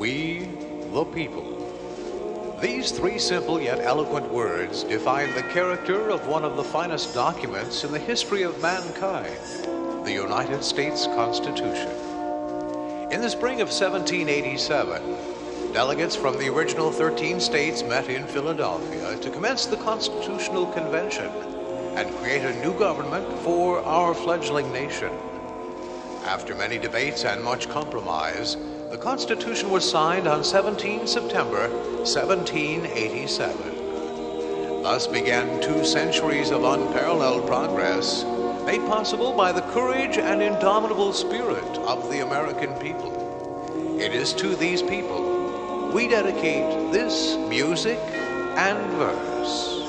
We, the people. These three simple yet eloquent words define the character of one of the finest documents in the history of mankind, the United States Constitution. In the spring of 1787, delegates from the original 13 states met in Philadelphia to commence the Constitutional Convention and create a new government for our fledgling nation. After many debates and much compromise, the Constitution was signed on 17 September 1787. Thus began two centuries of unparalleled progress, made possible by the courage and indomitable spirit of the American people. It is to these people we dedicate this music and verse.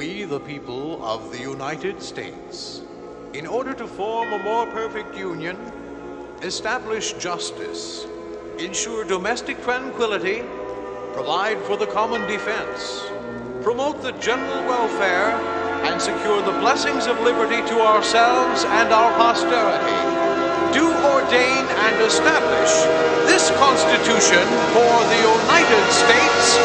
We, the people of the United States, in order to form a more perfect union, establish justice, ensure domestic tranquility, provide for the common defense, promote the general welfare, and secure the blessings of liberty to ourselves and our posterity, do ordain and establish this Constitution for the United States.